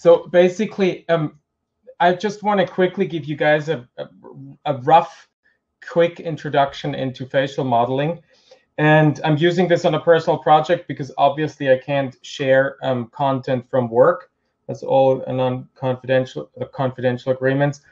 So basically, um, I just want to quickly give you guys a, a, a rough, quick introduction into facial modeling. And I'm using this on a personal project because obviously I can't share um, content from work. That's all non-confidential uh, confidential agreements.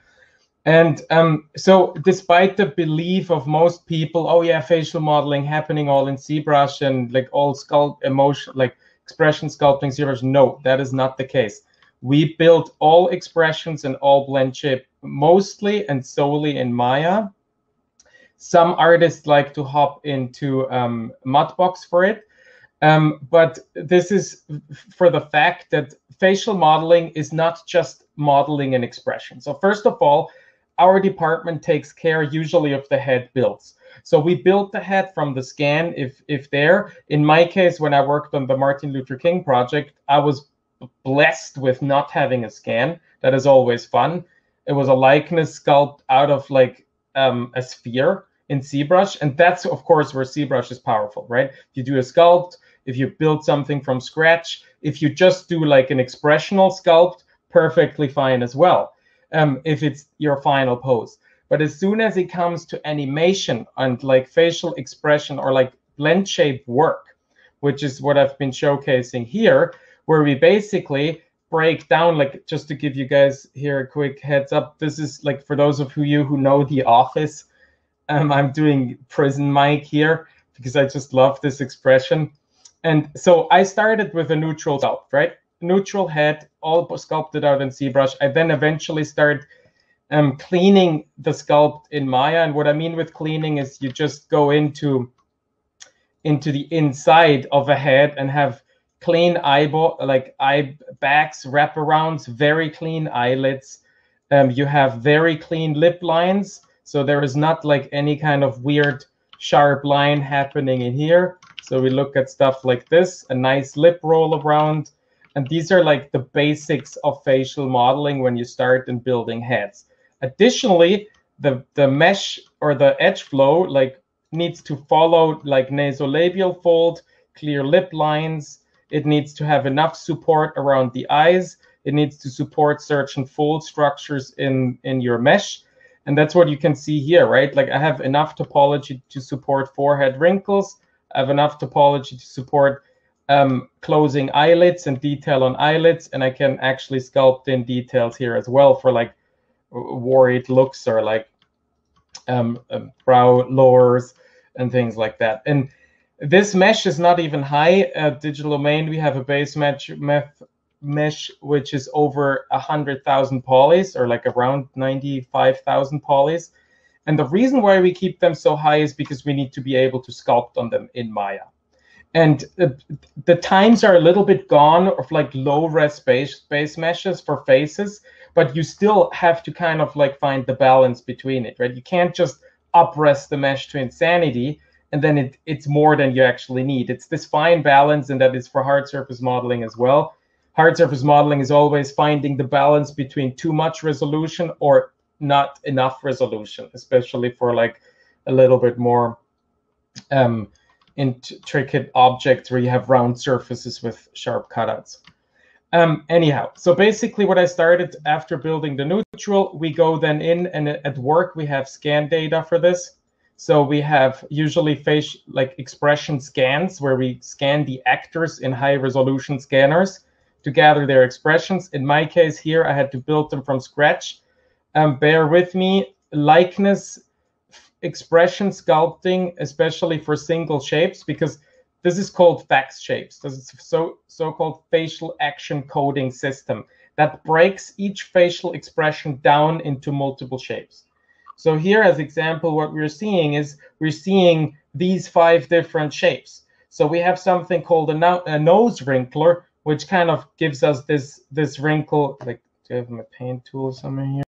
And um, so, despite the belief of most people, oh yeah, facial modeling happening all in ZBrush and like all sculpt emotion, like expression sculpting ZBrush, no, that is not the case. We built all expressions and all blend shape mostly and solely in Maya. Some artists like to hop into um, Mudbox for it. Um, but this is for the fact that facial modeling is not just modeling an expression. So first of all, our department takes care usually of the head builds. So we built the head from the scan if if there. In my case, when I worked on the Martin Luther King project, I was blessed with not having a scan. That is always fun. It was a likeness sculpt out of like um, a sphere in ZBrush, and that's of course where ZBrush is powerful, right? If you do a sculpt, if you build something from scratch, if you just do like an expressional sculpt, perfectly fine as well. Um, if it's your final pose. But as soon as it comes to animation and like facial expression or like blend shape work, which is what I've been showcasing here, where we basically break down like just to give you guys here a quick heads up this is like for those of you who know the office um, i'm doing Prison Mike here because i just love this expression. And so i started with a neutral sculpt right? Neutral head all sculpted out in ZBrush. I then eventually started um, cleaning the sculpt in maya. And what i mean with cleaning is you just go into into the inside of a head and have clean eyeball, like eye backs, wraparounds, very clean eyelids. Um, you have very clean lip lines, so there is not like any kind of weird sharp line happening in here. So we look at stuff like this, a nice lip roll around. And these are like the basics of facial modeling when you start in building heads. Additionally, the, the mesh or the edge flow like needs to follow like nasolabial fold, clear lip lines, it needs to have enough support around the eyes. It needs to support certain fold structures in, in your mesh. And that's what you can see here, right? Like I have enough topology to support forehead wrinkles. I have enough topology to support um, closing eyelids and detail on eyelids. And I can actually sculpt in details here as well for like worried looks or like um, um, brow lowers and things like that. And this mesh is not even high. At Digital Domain, we have a base mesh, mesh which is over 100,000 polys or like around 95,000 polys. And the reason why we keep them so high is because we need to be able to sculpt on them in Maya. And the times are a little bit gone of like low res base, base meshes for faces, but you still have to kind of like find the balance between it, right? You can't just up-res the mesh to insanity and then it, it's more than you actually need. It's this fine balance, and that is for hard surface modeling as well. Hard surface modeling is always finding the balance between too much resolution or not enough resolution, especially for like a little bit more um, intricate objects where you have round surfaces with sharp cutouts. Um, anyhow, so basically what I started after building the neutral, we go then in and at work we have scan data for this. So we have usually face like expression scans where we scan the actors in high resolution scanners to gather their expressions. In my case here, I had to build them from scratch. Um, bear with me, likeness expression sculpting, especially for single shapes, because this is called FACS shapes. This is so so-called facial action coding system that breaks each facial expression down into multiple shapes. So here, as example, what we're seeing is we're seeing these five different shapes. So we have something called a, no a nose wrinkler, which kind of gives us this this wrinkle. Like, do I have my paint tool somewhere here?